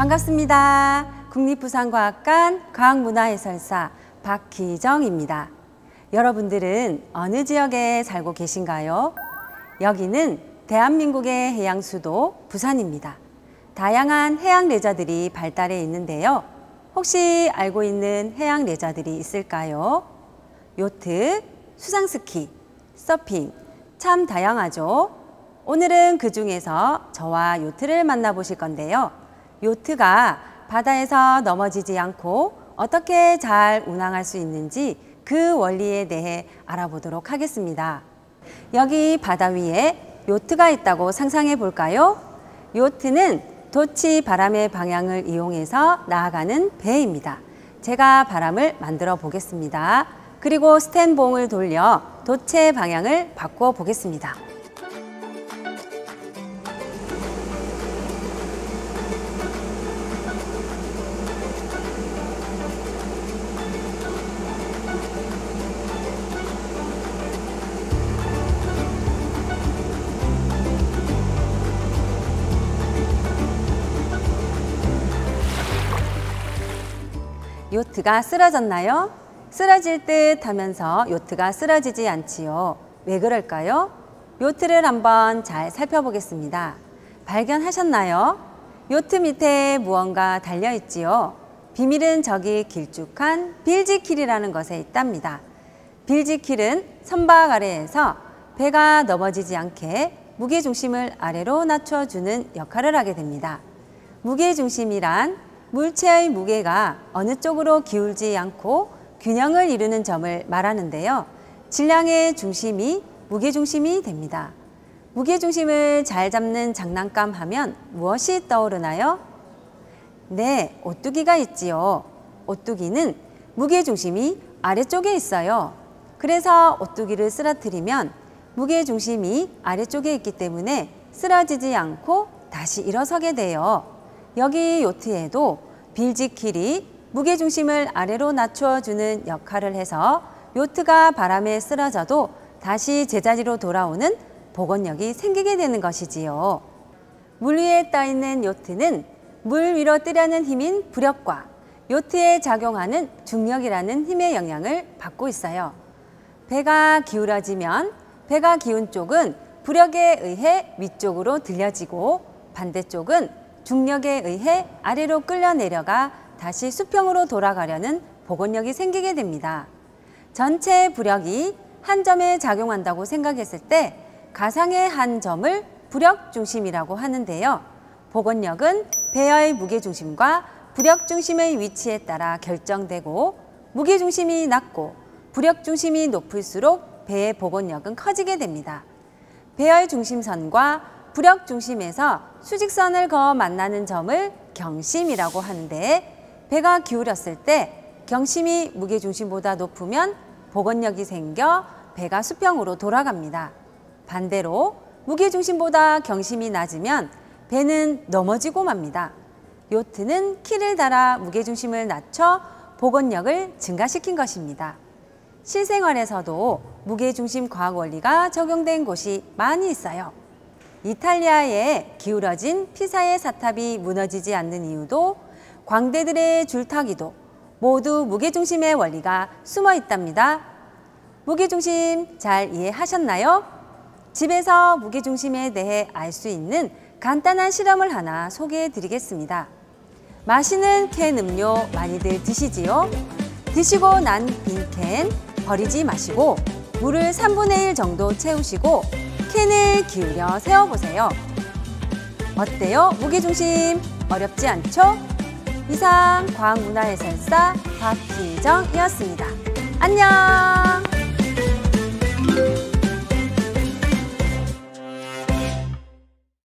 반갑습니다. 국립부산과학관 과학문화해설사 박기정입니다. 여러분들은 어느 지역에 살고 계신가요? 여기는 대한민국의 해양 수도 부산입니다. 다양한 해양 레저들이 발달해 있는데요. 혹시 알고 있는 해양 레저들이 있을까요? 요트, 수상스키, 서핑, 참 다양하죠? 오늘은 그 중에서 저와 요트를 만나보실 건데요. 요트가 바다에서 넘어지지 않고 어떻게 잘 운항할 수 있는지 그 원리에 대해 알아보도록 하겠습니다. 여기 바다 위에 요트가 있다고 상상해 볼까요? 요트는 도치 바람의 방향을 이용해서 나아가는 배입니다. 제가 바람을 만들어 보겠습니다. 그리고 스탠봉을 돌려 도체 방향을 바꿔 보겠습니다. 요트가 쓰러졌나요? 쓰러질 듯 하면서 요트가 쓰러지지 않지요. 왜 그럴까요? 요트를 한번 잘 살펴보겠습니다. 발견하셨나요? 요트 밑에 무언가 달려있지요. 비밀은 저기 길쭉한 빌지킬이라는 것에 있답니다. 빌지킬은 선박 아래에서 배가 넘어지지 않게 무게중심을 아래로 낮춰주는 역할을 하게 됩니다. 무게중심이란 물체의 무게가 어느 쪽으로 기울지 않고 균형을 이루는 점을 말하는데요. 질량의 중심이 무게중심이 됩니다. 무게중심을 잘 잡는 장난감 하면 무엇이 떠오르나요? 네, 오뚜기가 있지요. 오뚜기는 무게중심이 아래쪽에 있어요. 그래서 오뚜기를 쓰러뜨리면 무게중심이 아래쪽에 있기 때문에 쓰러지지 않고 다시 일어서게 돼요. 여기 요트에도 빌지킬이 무게중심을 아래로 낮추어주는 역할을 해서 요트가 바람에 쓰러져도 다시 제자리로 돌아오는 복원력이 생기게 되는 것이지요. 물 위에 떠 있는 요트는 물 위로 뜨려는 힘인 부력과 요트에 작용하는 중력이라는 힘의 영향을 받고 있어요. 배가 기울어지면 배가 기운 쪽은 부력에 의해 위쪽으로 들려지고 반대쪽은 중력에 의해 아래로 끌려 내려가 다시 수평으로 돌아가려는 복원력이 생기게 됩니다. 전체 부력이 한 점에 작용한다고 생각했을 때 가상의 한 점을 부력 중심이라고 하는데요. 복원력은 배의 무게 중심과 부력 중심의 위치에 따라 결정되고 무게 중심이 낮고 부력 중심이 높을수록 배의 복원력은 커지게 됩니다. 배의 중심선과 부력 중심에서 수직선을 그어 만나는 점을 경심이라고 하는데 배가 기울였을 때 경심이 무게중심보다 높으면 복원력이 생겨 배가 수평으로 돌아갑니다. 반대로 무게중심보다 경심이 낮으면 배는 넘어지고 맙니다. 요트는 키를 달아 무게중심을 낮춰 복원력을 증가시킨 것입니다. 실생활에서도 무게중심 과학 원리가 적용된 곳이 많이 있어요. 이탈리아의 기울어진 피사의 사탑이 무너지지 않는 이유도 광대들의 줄타기도 모두 무게중심의 원리가 숨어 있답니다. 무게중심 잘 이해하셨나요? 집에서 무게중심에 대해 알 수 있는 간단한 실험을 하나 소개해 드리겠습니다. 마시는 캔 음료 많이들 드시지요? 드시고 난 빈 캔 버리지 마시고 물을 3분의 1 정도 채우시고 캔을 기울여 세워보세요. 어때요? 무게중심 어렵지 않죠? 이상 과학문화해설사 박희정이었습니다. 안녕!